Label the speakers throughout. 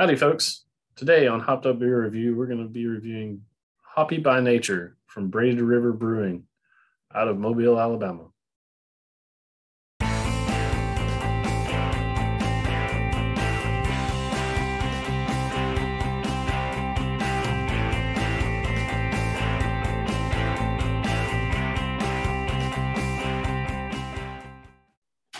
Speaker 1: Howdy, folks. Today on Hopped Up Beer Review, we're going to be reviewing Hoppy by Nature from Braided River Brewing out of Mobile, Alabama.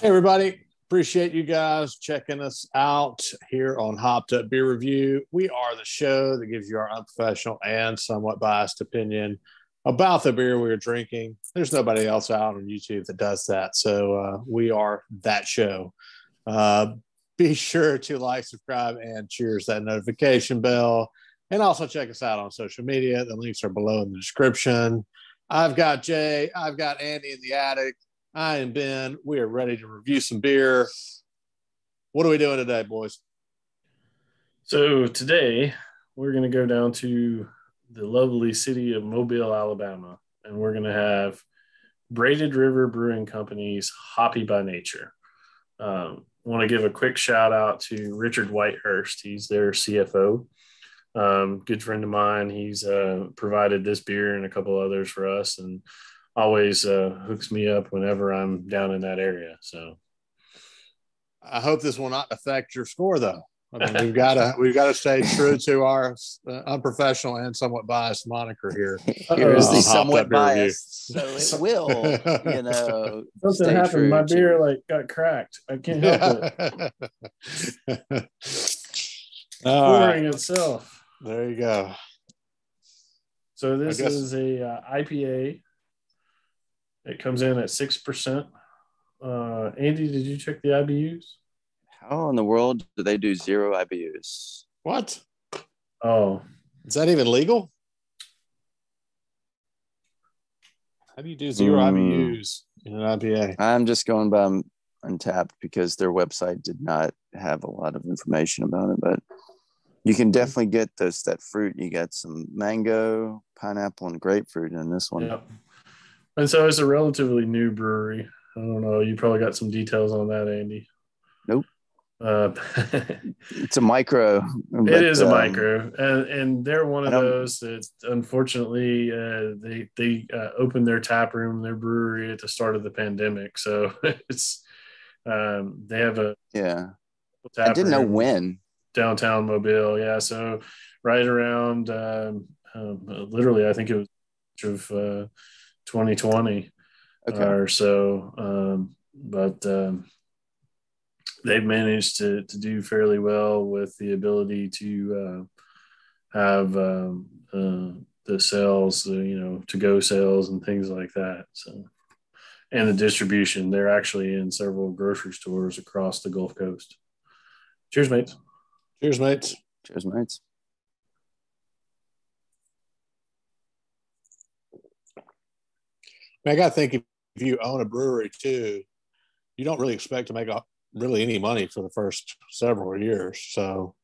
Speaker 2: Hey, everybody. Appreciate you guys checking us out here on Hopped Up Beer Review. We are the show that gives you our unprofessional and somewhat biased opinion about the beer we're drinking. There's nobody else out on YouTube that does that. So uh, we are that show. Uh, be sure to like, subscribe, and cheers that notification bell. And also check us out on social media. The links are below in the description. I've got Jay, I've got Andy in the attic. I am Ben. We are ready to review some beer. What are we doing today, boys?
Speaker 1: So, today we're going to go down to the lovely city of Mobile, Alabama, and we're going to have Braided River Brewing Company's Hoppy by Nature. Um, want to give a quick shout out to Richard Whitehurst. He's their CFO. Um, good friend of mine. He's uh, provided this beer and a couple others for us, and always uh, hooks me up whenever I'm down in that area. So
Speaker 2: I hope this will not affect your score, though. I mean, we've got to we've got to stay true to our uh, unprofessional and somewhat biased moniker here.
Speaker 3: Here's the somewhat biased, so it will, you know.
Speaker 1: Something happened. My beer like got cracked. I can't help it. Pouring right. itself.
Speaker 2: There you go.
Speaker 1: So this guess... is a uh, IPA it comes in at 6%. Uh, Andy, did you check the IBUs?
Speaker 3: How in the world do they do zero IBUs?
Speaker 2: What?
Speaker 1: Oh.
Speaker 2: Is that even legal? How do you do zero mm. IBUs in an IPA?
Speaker 3: I'm just going by Untappd because their website did not have a lot of information about it, but you can definitely get those that fruit. You got some mango, pineapple, and grapefruit in this one.
Speaker 1: Yep. And so it's a relatively new brewery. I don't know. You probably got some details on that, Andy.
Speaker 3: Nope.
Speaker 1: Uh,
Speaker 3: it's a micro.
Speaker 1: But, it is a um, micro, and and they're one of those that unfortunately uh, they they uh, opened their tap room, their brewery at the start of the pandemic. So it's um, they have a
Speaker 3: yeah. I didn't know when
Speaker 1: downtown Mobile. Yeah, so right around um, um literally, I think it was of uh, 2020 okay. or so. Um, but um, they've managed to, to do fairly well with the ability to uh, have um, uh, the sales, you know, to go sales and things like that. So, and the distribution, they're actually in several grocery stores across the Gulf Coast. Cheers, mates.
Speaker 2: Cheers, mates.
Speaker 3: Cheers, mates.
Speaker 2: I got to think if, if you own a brewery too, you don't really expect to make a, really any money for the first several years. So,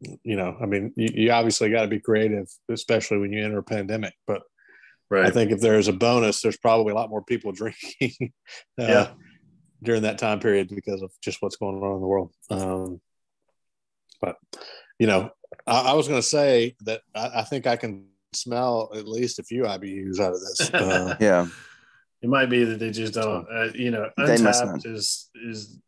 Speaker 2: you know, I mean, you, you obviously got to be creative, especially when you enter a pandemic. But right. I think if there's a bonus, there's probably a lot more people drinking. uh, yeah. During that time period, because of just what's going on in the world. Um, but you know, I, I was going to say that I, I think I can smell at least a few IBUs out of this.
Speaker 3: Uh, yeah,
Speaker 1: it might be that they just don't. Uh, you know, Untappd is is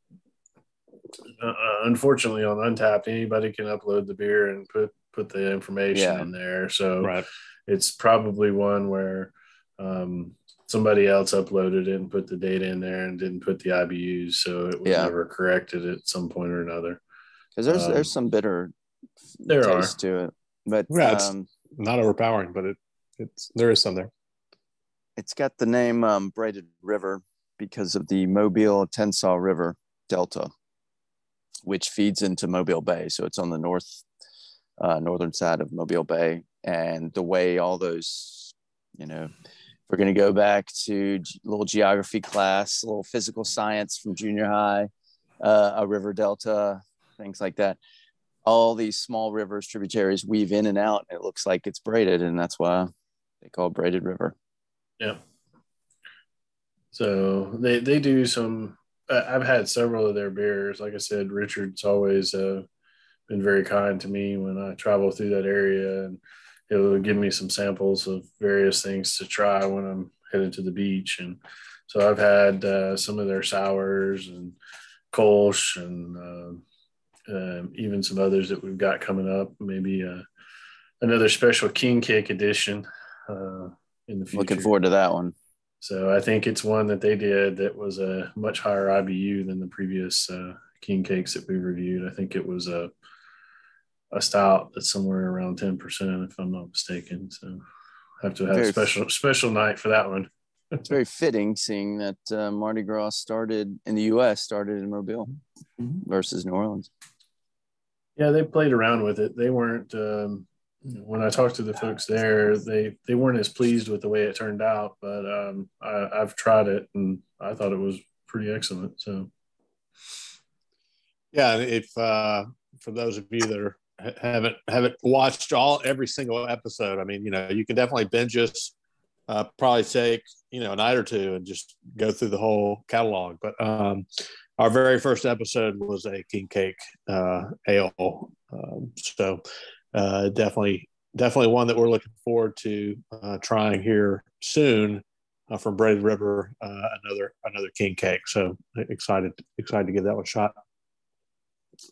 Speaker 1: uh, unfortunately on Untappd, anybody can upload the beer and put put the information yeah. in there. So
Speaker 2: right.
Speaker 1: it's probably one where um, somebody else uploaded it and put the data in there and didn't put the IBUs, so it was yeah. never corrected at some point or another.
Speaker 3: Because there's um, there's some bitter there taste are. to it, but
Speaker 2: yeah, um, not overpowering, but it it's there is some there.
Speaker 3: It's got the name um, Braided River because of the Mobile Tensaw River Delta, which feeds into Mobile Bay. So it's on the north uh, northern side of Mobile Bay, and the way all those, you know, if we're going to go back to little geography class, a little physical science from junior high, uh, a river delta, things like that all these small rivers, tributaries weave in and out. It looks like it's braided, and that's why they call it braided river.
Speaker 1: Yeah. So they they do some. I've had several of their beers. Like I said, Richard's always uh, been very kind to me when I travel through that area, and will give me some samples of various things to try when I'm headed to the beach. And so I've had uh, some of their sours and Kolsch and uh, uh, even some others that we've got coming up. Maybe uh, another special king cake edition uh, in the future.
Speaker 3: Looking forward to that one.
Speaker 1: So I think it's one that they did that was a much higher IBU than the previous uh, king cakes that we reviewed. I think it was a a stout that's somewhere around ten percent, if I'm not mistaken. So I have to have very a special special night for that one.
Speaker 3: it's very fitting, seeing that uh, Mardi Gras started in the U.S. started in Mobile mm-hmm. versus New Orleans.
Speaker 1: Yeah, they played around with it. They weren't. Um, when I talked to the folks there, they they weren't as pleased with the way it turned out. But um, I, I've tried it and I thought it was pretty excellent. So,
Speaker 2: yeah, if uh, for those of you that are haven't haven't watched all every single episode, I mean, you know, you can definitely binge us. Uh, probably take you know a night or two and just go through the whole catalog. But um, our very first episode was a king cake uh, ale, um, so uh, definitely definitely one that we're looking forward to uh, trying here soon uh, from Braided River. Uh, another another king cake. So excited excited to give that one a shot.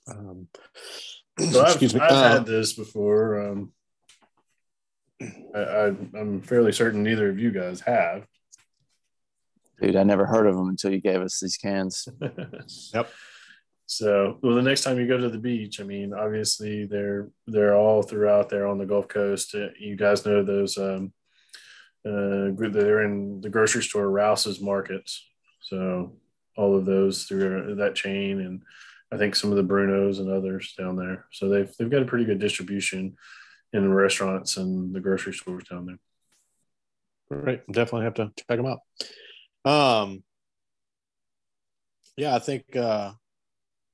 Speaker 2: Um,
Speaker 1: so I've, I've had uh, this before. Um, I, am fairly certain neither of you guys have.
Speaker 3: Dude, I never heard of them until you gave us these cans.
Speaker 2: yep.
Speaker 1: So, well, the next time you go to the beach, I mean, obviously they're they're all throughout there on the Gulf Coast. Uh, you guys know those. Um, uh, they're in the grocery store Rouse's markets. So all of those through that chain, and I think some of the Brunos and others down there. So they've they've got a pretty good distribution in the restaurants and the grocery stores down there.
Speaker 2: Right, definitely have to check them out. Um, yeah, I think uh,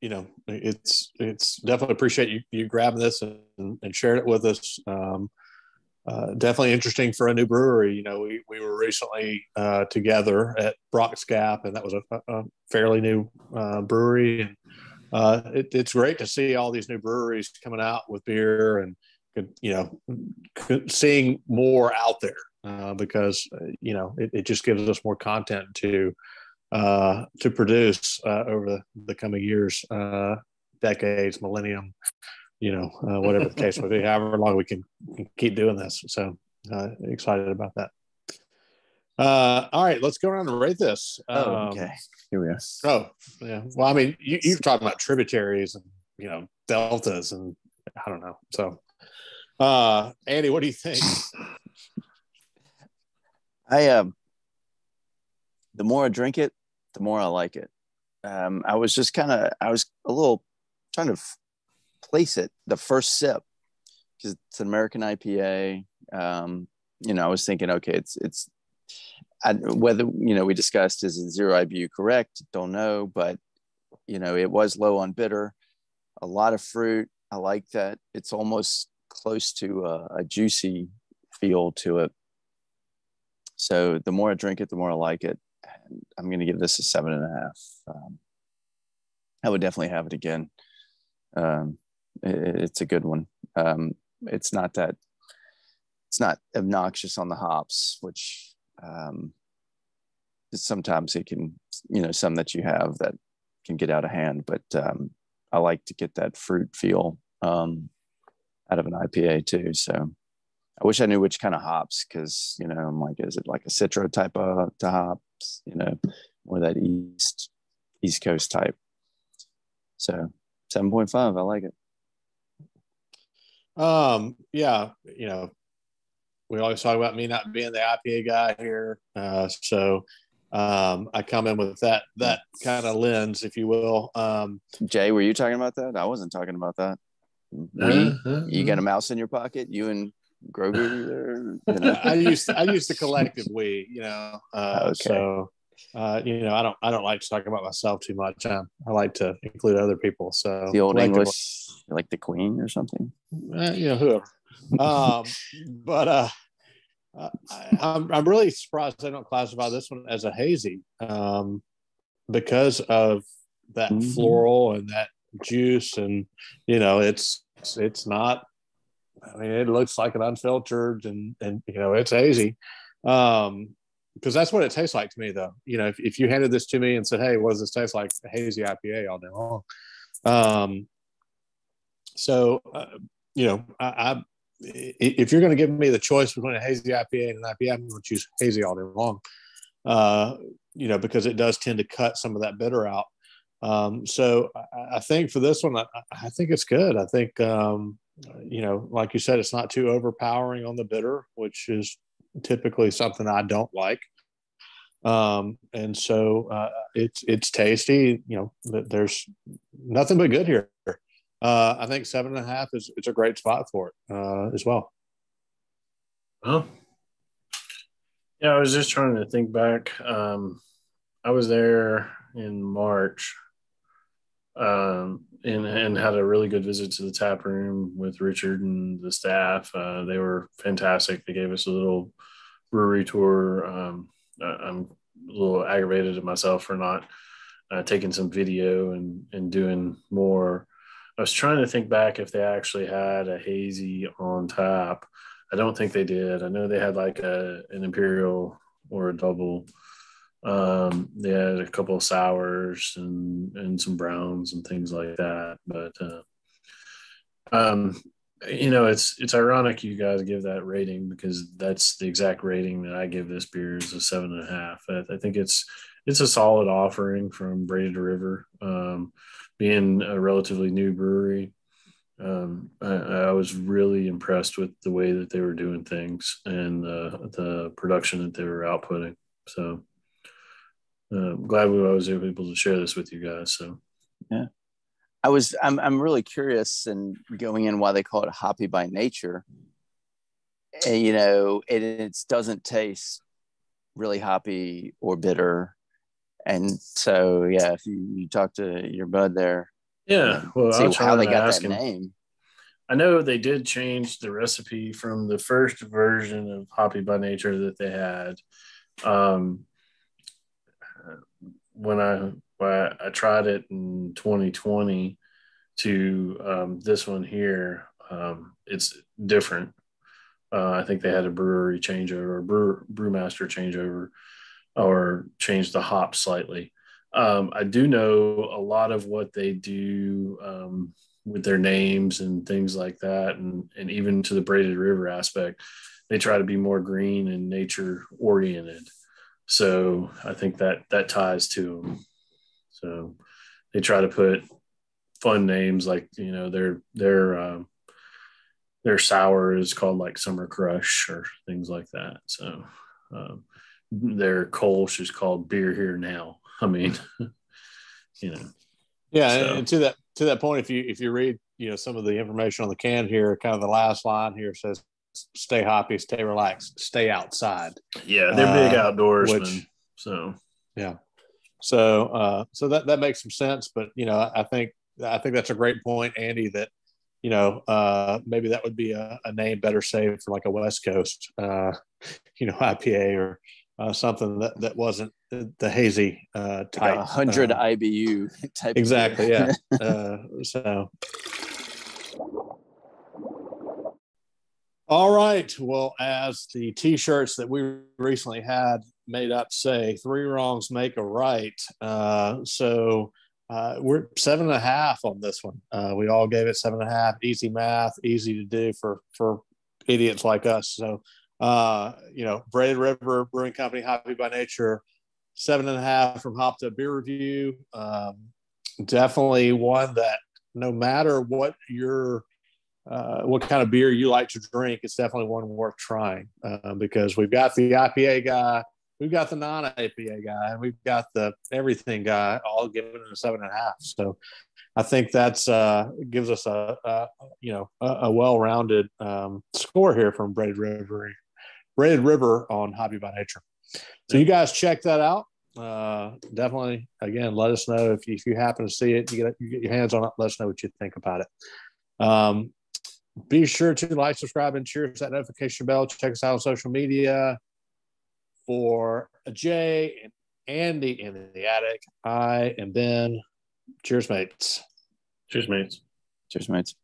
Speaker 2: you know, it's it's definitely appreciate you you grabbing this and, and sharing it with us. Um, uh, definitely interesting for a new brewery. You know, we, we were recently uh, together at Brock's Gap, and that was a, a fairly new uh, brewery. And uh, it, it's great to see all these new breweries coming out with beer and you know seeing more out there uh, because uh, you know it, it, just gives us more content to uh, to produce uh, over the, the, coming years, uh, decades, millennium, you know, uh, whatever the case may be, however long we can, can keep doing this. So uh, excited about that. Uh, all right, let's go around and rate this.
Speaker 3: Oh, um, okay. Here we are.
Speaker 2: Oh, yeah. Well, I mean, you, you're talking about tributaries and, you know, deltas and I don't know. So, uh, Andy, what do you think?
Speaker 3: I, um, the more I drink it, the more I like it. Um, I was just kind of, I was a little trying to f- place it the first sip because it's an American IPA. Um, you know, I was thinking, okay, it's, it's, I, whether, you know, we discussed is it zero IBU correct? Don't know, but, you know, it was low on bitter, a lot of fruit. I like that. It's almost close to a, a juicy feel to it. So the more I drink it, the more I like it. And I'm going to give this a seven and a half. Um, I would definitely have it again. Um, it, it's a good one. Um, it's not that it's not obnoxious on the hops, which um, sometimes it can, you know, some that you have that can get out of hand. But um, I like to get that fruit feel um, out of an IPA too. So I wish I knew which kind of hops because you know I'm like, is it like a Citra type of hops? you know, more that east east coast type. So seven point five, I like it.
Speaker 2: Um, yeah, you know, we always talk about me not being the IPA guy here. Uh, so um, I come in with that that kind of lens, if you will. Um,
Speaker 3: Jay, were you talking about that? I wasn't talking about that. We, uh, you got a mouse in your pocket? You and Grogu there? You know?
Speaker 2: I used I used the collective we, you know. Uh, okay. So uh, you know, I don't I don't like to talk about myself too much. I, I like to include other people. So
Speaker 3: the old English, like the Queen or something.
Speaker 2: Uh, you know, whoever. um, but uh, I, I'm I'm really surprised I don't classify this one as a hazy, um, because of that mm-hmm. floral and that juice, and you know, it's it's not. I mean, it looks like an unfiltered, and and you know, it's hazy. Um, because that's what it tastes like to me, though. You know, if, if you handed this to me and said, "Hey, what does this taste like?" A hazy IPA all day long. Um, so, uh, you know, I, I if you're going to give me the choice between a hazy IPA and an IPA, I'm going to choose hazy all day long. Uh, you know, because it does tend to cut some of that bitter out. Um, so I, I, think for this one, I, I, think it's good. I think, um, you know, like you said, it's not too overpowering on the bitter, which is typically something I don't like. Um, and so uh, it's it's tasty. You know, there's nothing but good here. Uh, I think seven and a half is it's a great spot for it uh, as well.
Speaker 1: Well, yeah, I was just trying to think back. Um, I was there in March um, and, and had a really good visit to the tap room with Richard and the staff. Uh, they were fantastic. They gave us a little brewery tour. Um, I'm a little aggravated at myself for not uh, taking some video and, and doing more. I was trying to think back if they actually had a hazy on tap. I don't think they did. I know they had like a an imperial or a double. Um, they had a couple of sours and and some browns and things like that. But uh, um, you know, it's it's ironic you guys give that rating because that's the exact rating that I give this beer is a seven and a half. I, I think it's it's a solid offering from Braided River. Um, being a relatively new brewery, um, I, I, was really impressed with the way that they were doing things and uh, the production that they were outputting. So I'm glad we, was able to share this with you guys. So
Speaker 3: yeah. I was I'm I'm really curious and going in why they call it hoppy by nature. And, you know, it, it doesn't taste really hoppy or bitter. And so yeah, if you, you talk to your bud there,
Speaker 1: yeah, well,
Speaker 3: see how they got that him. name.
Speaker 1: I know they did change the recipe from the first version of Hoppy by Nature that they had. Um, when I when I tried it in 2020 to um, this one here, um, it's different. Uh, I think they had a brewery changeover, brew, brewmaster changeover, or changed the hop slightly. Um, I do know a lot of what they do um, with their names and things like that, and and even to the braided river aspect, they try to be more green and nature oriented. So I think that that ties to them. So they try to put fun names like you know their their um, their sour is called like Summer Crush or things like that. So um, their Kolsch is called Beer Here Now. I mean, you know.
Speaker 2: Yeah, so. and to that to that point, if you if you read you know some of the information on the can here, kind of the last line here says, "Stay happy, stay relaxed, stay outside."
Speaker 1: Yeah, they're big uh, outdoorsmen. Which, so
Speaker 2: yeah, so uh, so that that makes some sense. But you know, I think I think that's a great point, Andy. That you know uh, maybe that would be a, a name better saved for like a West Coast, uh, you know, IPA or uh, something that, that wasn't the hazy uh, type.
Speaker 3: Like 100 uh, IBU type.
Speaker 2: Exactly. yeah. uh, so. All right. Well, as the T-shirts that we recently had made up say, three wrongs make a right. Uh, so uh, we're seven and a half on this one. Uh, we all gave it seven and a half. Easy math, easy to do for for idiots like us. So uh, you know, Braided River Brewing Company, Hoppy by Nature, seven and a half from Hopped Up Beer Review. Um, definitely one that no matter what your uh, what kind of beer you like to drink, it's definitely one worth trying uh, because we've got the IPA guy, we've got the non-IPA guy, and we've got the everything guy, all given a seven and a half. So I think that's uh, gives us a, a you know a, a well-rounded um, score here from Braided River Braided River on Hoppy by Nature. So you guys check that out. Uh, definitely, again, let us know if you, if you happen to see it. You get you get your hands on it. Let us know what you think about it. Um, be sure to like, subscribe, and cheers that notification bell. Check us out on social media. For Jay and Andy in the attic, I am Ben. Cheers, mates.
Speaker 1: Cheers, mates.
Speaker 3: Cheers, mates.